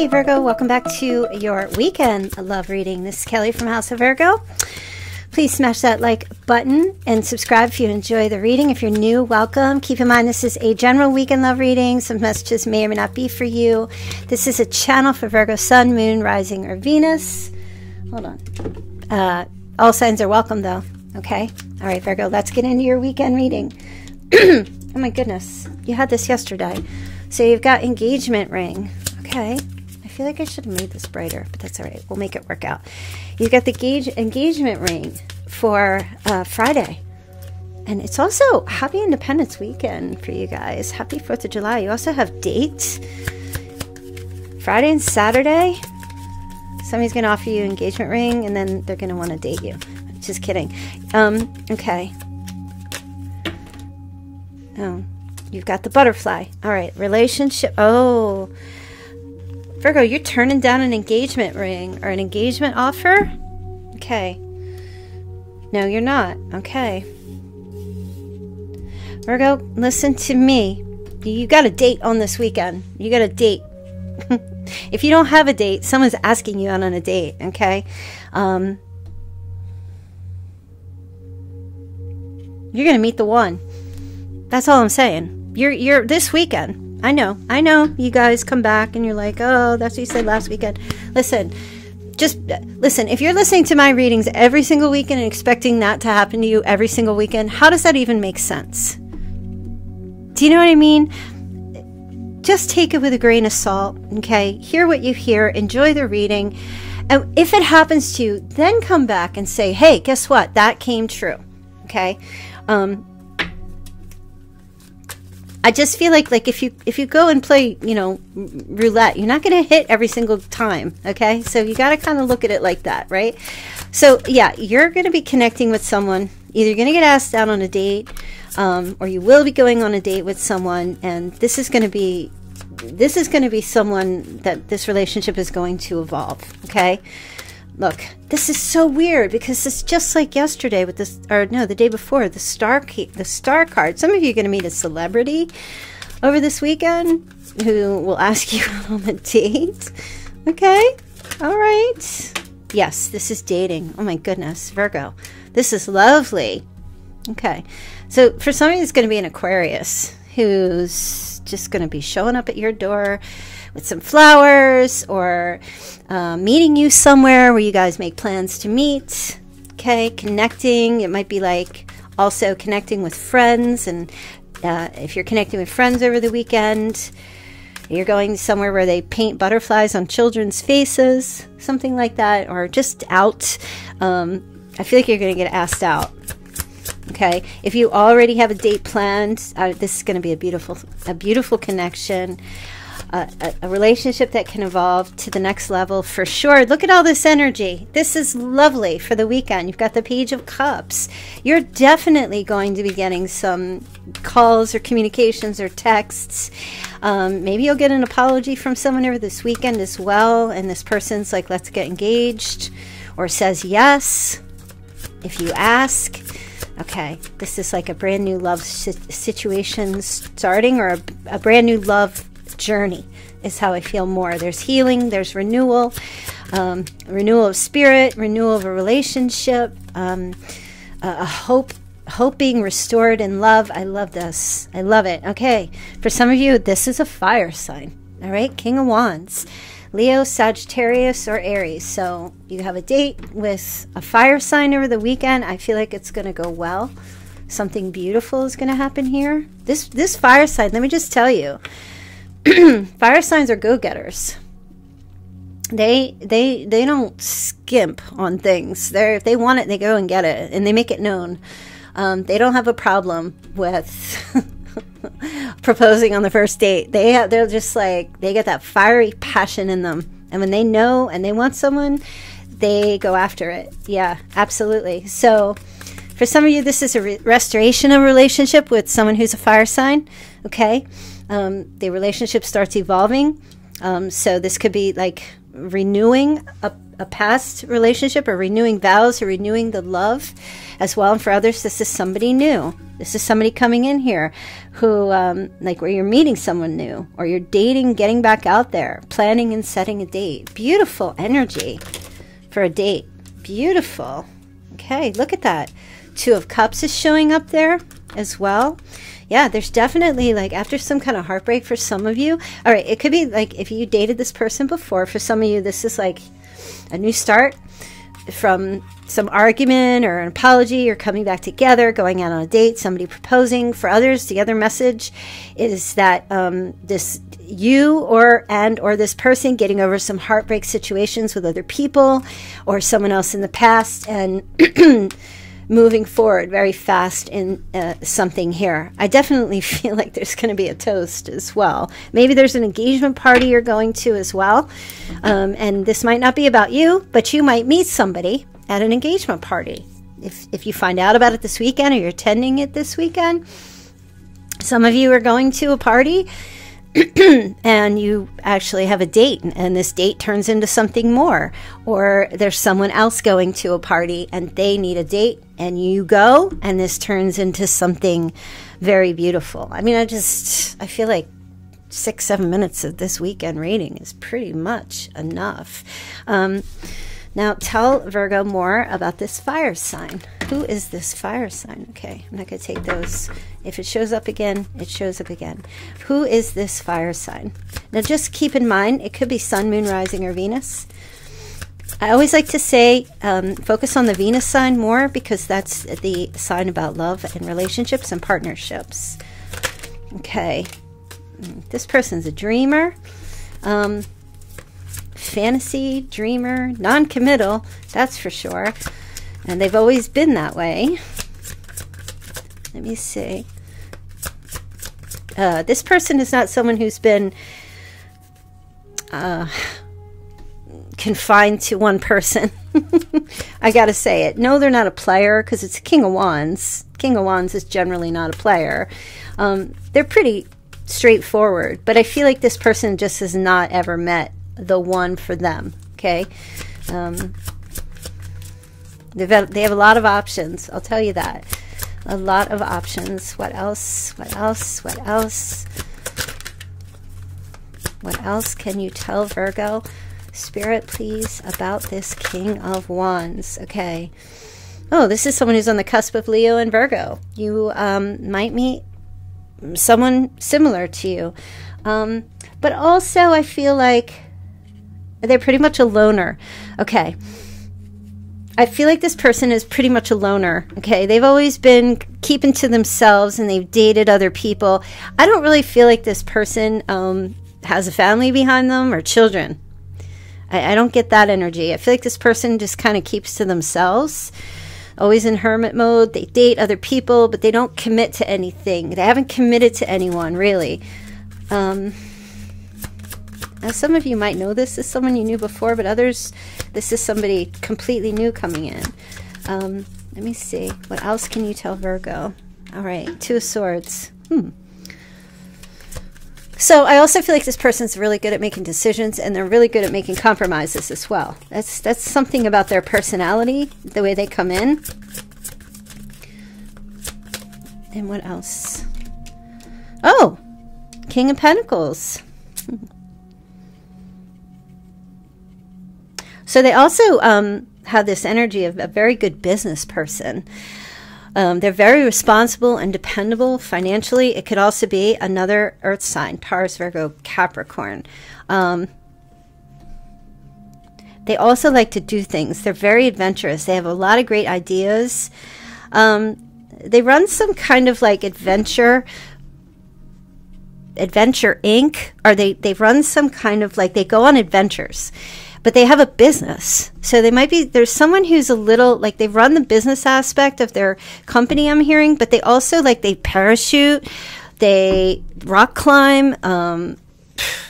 Hey Virgo, welcome back to your weekend love reading. This is Kelli from House of Virgo. Please smash that like button and subscribe if you enjoy the reading. If you're new, welcome. Keep in mind this is a general weekend love reading. Some messages may or may not be for you. This is a channel for Virgo Sun, Moon, Rising, or Venus. Hold on. Uh, all signs are welcome though. Okay? All right, Virgo, let's get into your weekend reading. oh my goodness. You had this yesterday. So you've got engagement ring. Okay feel like I should have made this brighter, but that's all right. We'll make it work out. You've got the gauge engagement ring for uh, Friday. And it's also Happy Independence Weekend for you guys. Happy 4th of July. You also have dates. Friday and Saturday. Somebody's going to offer you engagement ring and then they're going to want to date you. Just kidding. Um, okay. Oh, you've got the butterfly. All right, relationship. Oh, Virgo, you're turning down an engagement ring or an engagement offer? Okay. No, you're not. Okay. Virgo, listen to me. You got a date on this weekend. You got a date. if you don't have a date, someone's asking you out on a date, okay? Um, you're going to meet the one. That's all I'm saying. You're you're this weekend. I know, I know. You guys come back and you're like, oh, that's what you said last weekend. Listen, just listen. If you're listening to my readings every single weekend and expecting that to happen to you every single weekend, how does that even make sense? Do you know what I mean? Just take it with a grain of salt, okay? Hear what you hear, enjoy the reading. And if it happens to you, then come back and say, hey, guess what? That came true, okay? Um, I just feel like like if you if you go and play you know roulette, you're not going to hit every single time. Okay, so you got to kind of look at it like that, right? So yeah, you're going to be connecting with someone. Either you're going to get asked out on a date, um, or you will be going on a date with someone, and this is going to be this is going to be someone that this relationship is going to evolve. Okay, Look, this is so weird because it's just like yesterday with this, or no, the day before, the star key, the star card. Some of you are going to meet a celebrity over this weekend who will ask you on a date. Okay, all right. Yes, this is dating. Oh my goodness, Virgo, this is lovely. Okay, so for somebody that's going to be an Aquarius who's just going to be showing up at your door with some flowers or uh, meeting you somewhere where you guys make plans to meet. Okay, connecting. It might be like also connecting with friends. And uh, if you're connecting with friends over the weekend, you're going somewhere where they paint butterflies on children's faces, something like that, or just out. Um, I feel like you're going to get asked out. Okay, if you already have a date planned, uh, this is going to be a beautiful, a beautiful connection a, a, relationship that can evolve to the next level for sure. Look at all this energy. This is lovely for the weekend. You've got the Page of Cups. You're definitely going to be getting some calls or communications or texts. Um, maybe you'll get an apology from someone over this weekend as well, and this person's like, let's get engaged, or says yes if you ask. Okay, this is like a brand new love situation starting, or a, a brand new love journey is how I feel more. There's healing, there's renewal, um, renewal of spirit, renewal of a relationship, um, a, hope, hope being restored in love. I love this. I love it. Okay, for some of you, this is a fire sign. All right, King of Wands. Leo, Sagittarius, or Aries. So you have a date with a fire sign over the weekend. I feel like it's going to go well. Something beautiful is going to happen here. This this fire sign, let me just tell you, fire signs are go-getters. They they they don't skimp on things. They if they want it they go and get it and they make it known. Um, they don't have a problem with proposing on the first date. They have, they're just like they get that fiery passion in them and when they know and they want someone they go after it. Yeah absolutely. So for some of you this is a re- restoration of a relationship with someone who's a fire sign okay um, the relationship starts evolving. Um, so this could be like renewing a, a, past relationship or renewing vows or renewing the love as well. And for others, this is somebody new. This is somebody coming in here who, um, like, where you're meeting someone new or you're dating, getting back out there, planning and setting a date. Beautiful energy for a date. Beautiful. Okay, look at that. Two of Cups is showing up there as well. Yeah, there's definitely like after some kind of heartbreak for some of you. All right, it could be like if you dated this person before, for some of you, this is like a new start from some argument or an apology or coming back together, going out on a date, somebody proposing. For others, the other message is that um, this you or and or this person getting over some heartbreak situations with other people or someone else in the past and moving forward very fast in uh, something here. I definitely feel like there's going to be a toast as well. Maybe there's an engagement party you're going to as well. Um, and this might not be about you, but you might meet somebody at an engagement party. If, if you find out about it this weekend or you're attending it this weekend, some of you are going to a party and you actually have a date and this date turns into something more. Or there's someone else going to a party and they need a date and you go and this turns into something very beautiful. I mean i just i feel like six seven minutes of this weekend reading is pretty much enough. Um, now tell virgo more about this fire sign who is this fire sign? Okay, I'm not going to take those. If it shows up again, it shows up again. Who is this fire sign? Now, just keep in mind, it could be Sun, Moon, Rising, or Venus. I always like to say um, focus on the Venus sign more because that's the sign about love and relationships and partnerships. Okay, this person's a dreamer. Um, fantasy, dreamer, non committal, that's for sure. And they've always been that way. Let me see. Uh, this person is not someone who's been uh, confined to one person. I gotta say it. No, they're not a player because it's King of Wands. King of Wands is generally not a player. Um, they're pretty straightforward, but I feel like this person just has not ever met the one for them. Okay. Um, They've they have a lot of options. I'll tell you that. A lot of options. What else? What else? What else? What else can you tell Virgo? Spirit, please, about this King of Wands. Okay. Oh, this is someone who's on the cusp of Leo and Virgo. You um, might meet someone similar to you. Um, but also, I feel like they're pretty much a loner. Okay. I feel like this person is pretty much a loner. Okay. They've always been keeping to themselves and they've dated other people. I don't really feel like this person um, has a family behind them or children. I, I don't get that energy. I feel like this person just kind of keeps to themselves always in hermit mode. They date other people, but they don't commit to anything. They haven't committed to anyone, really. Um, now, some of you might know this is someone you knew before, but others, this is somebody completely new coming in. Um, let me see. What else can you tell Virgo? All right, Two of Swords. Hmm. So I also feel like this person's really good at making decisions and they're really good at making compromises as well. That's that's something about their personality, the way they come in. And what else? Oh, King of Pentacles. Hmm. So they also um, have this energy of a very good business person. Um, they're very responsible and dependable financially. It could also be another earth sign, Taurus, Virgo, Capricorn. Um, they also like to do things. They're very adventurous. They have a lot of great ideas. Um, they run some kind of like adventure adventure inc or they they run some kind of like they go on adventures but they have a business. So they might be, there's someone who's a little, like they've run the business aspect of their company, I'm hearing, but they also, like, they parachute, they rock climb, um,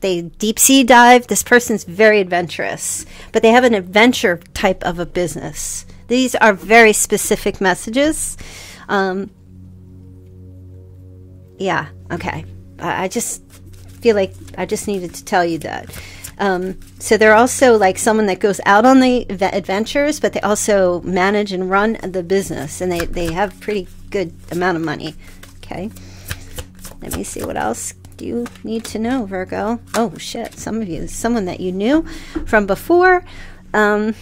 they deep sea dive. This person's very adventurous, but they have an adventure type of a business. These are very specific messages. Um, yeah, okay. I, I just feel like I just needed to tell you that. Um, so they're also like someone that goes out on the adventures, but they also manage and run the business, and they, they have pretty good amount of money. Okay. Let me see what else do you need to know, Virgo. Oh, shit. Some of you, someone that you knew from before. Um,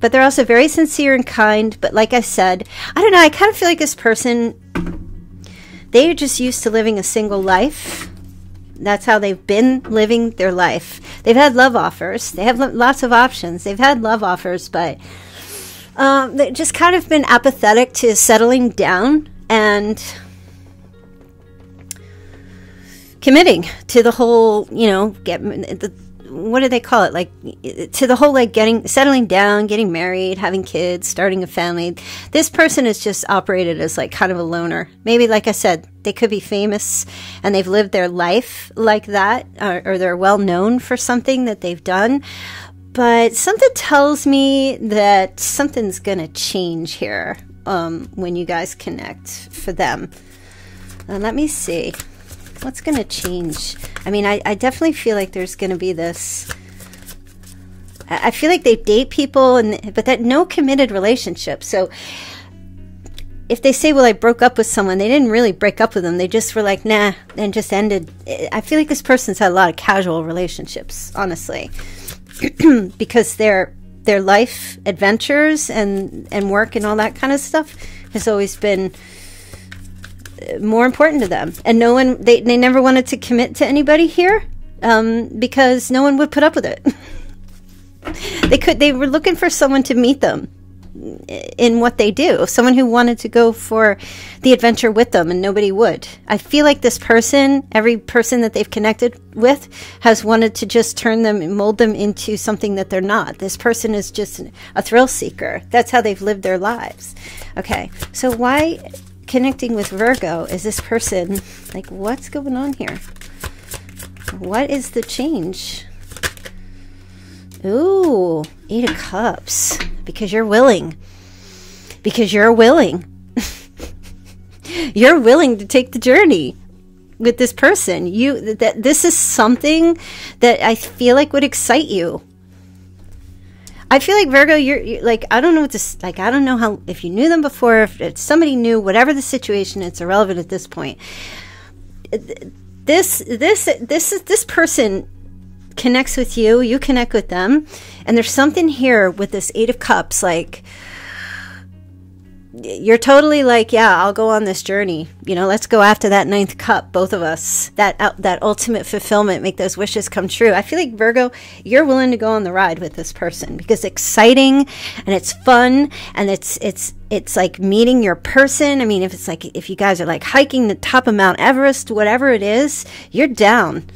but they're also very sincere and kind. But like I said, I don't know. I kind of feel like this person, they are just used to living a single life. That's how they've been living their life. They've had love offers. They have lots of options. They've had love offers, but um, they've just kind of been apathetic to settling down and committing to the whole, you know, get the what do they call it? Like to the whole like getting settling down, getting married, having kids, starting a family. This person is just operated as like kind of a loner. Maybe like I said, they could be famous and they've lived their life like that, or, or they're well known for something that they've done. But something tells me that something's gonna change here um, when you guys connect for them. Uh, let me see what's going to change? I mean, I, I definitely feel like there's going to be this. I feel like they date people, and but that no committed relationship. So if they say, "Well, I broke up with someone," they didn't really break up with them. They just were like, "Nah," and just ended. I feel like this person's had a lot of casual relationships, honestly, because their their life adventures and and work and all that kind of stuff has always been more important to them. And no one, they, they never wanted to commit to anybody here um, because no one would put up with it. they could, they were looking for someone to meet them in what they do. Someone who wanted to go for the adventure with them and nobody would. I feel like this person, every person that they've connected with has wanted to just turn them and mold them into something that they're not. This person is just a thrill seeker. That's how they've lived their lives. Okay. So why connecting with Virgo is this person like what's going on here? What is the change? Ooh, Eight of Cups. Because you're willing. Because you're willing. you're willing to take the journey with this person. You that this is something that I feel like would excite you. I feel like Virgo, you're, you're, like I don't know what this like. I don't know how if you knew them before, if, if somebody knew, whatever the situation, it's irrelevant at this point. This this this is this person connects with you, you connect with them, and there's something here with this Eight of Cups, like you're totally like, yeah, I'll go on this journey. You know, let's go after that ninth cup, both of us. That uh, that ultimate fulfillment, make those wishes come true. I feel like Virgo, you're willing to go on the ride with this person because it's exciting and it's fun and it's it's it's like meeting your person. I mean, if it's like if you guys are like hiking the top of Mount Everest, whatever it is, you're down.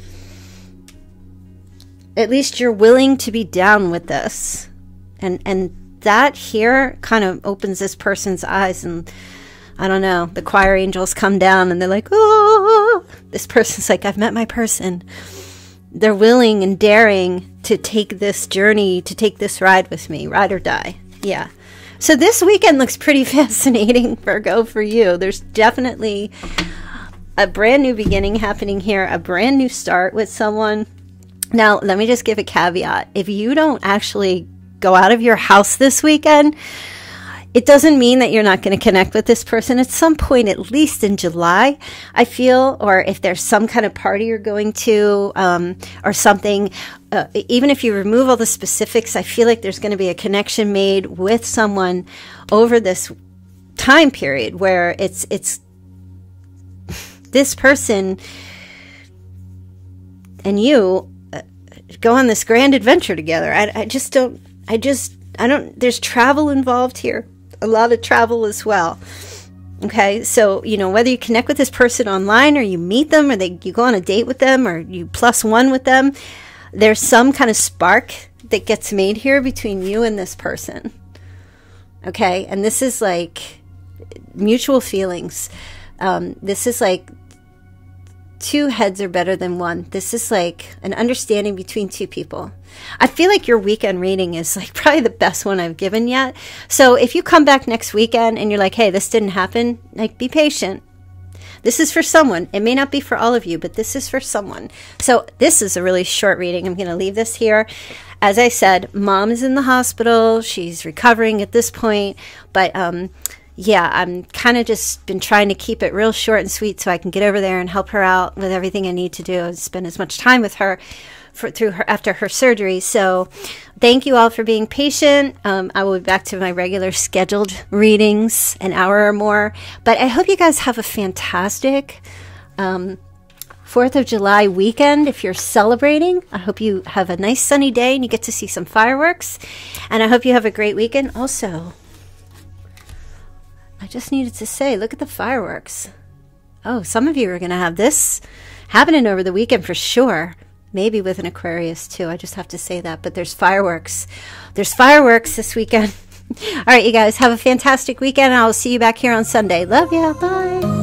At least you're willing to be down with this. And and that here kind of opens this person's eyes and I don't know, the choir angels come down and they're like, oh, this person's like, I've met my person. They're willing and daring to take this journey, to take this ride with me, ride or die. Yeah. So this weekend looks pretty fascinating, Virgo, for you. There's definitely a brand new beginning happening here, a brand new start with someone. Now, let me just give a caveat. If you don't actually go out of your house this weekend, it doesn't mean that you're not going to connect with this person at some point, at least in July, I feel, or if there's some kind of party you're going to um, or something. Uh, even if you remove all the specifics, I feel like there's going to be a connection made with someone over this time period where it's it's this person and you uh, go on this grand adventure together. I, I just don't I just, I don't, there's travel involved here, a lot of travel as well. Okay, so you know whether you connect with this person online or you meet them or they you go on a date with them or you plus one with them, there's some kind of spark that gets made here between you and this person. Okay, and this is like mutual feelings. Um, this is like two heads are better than one. This is like an understanding between two people. I feel like your weekend reading is like probably the best one I've given yet. So if you come back next weekend and you're like, hey, this didn't happen, like be patient. This is for someone. It may not be for all of you, but this is for someone. So this is a really short reading. I'm going to leave this here. As I said, mom is in the hospital. She's recovering at this point, but um, yeah, I'm kind of just been trying to keep it real short and sweet so I can get over there and help her out with everything I need to do and spend as much time with her for, through her after her surgery. So, thank you all for being patient. Um, I will be back to my regular scheduled readings, an hour or more. But I hope you guys have a fantastic um, Fourth of July weekend if you're celebrating. I hope you have a nice sunny day and you get to see some fireworks. And I hope you have a great weekend. Also, I just needed to say, look at the fireworks. Oh, some of you are going to have this happening over the weekend for sure. Maybe with an Aquarius too. I just have to say that. But there's fireworks. There's fireworks this weekend. All right, you guys have a fantastic weekend. I'll see you back here on Sunday. Love ya. Bye.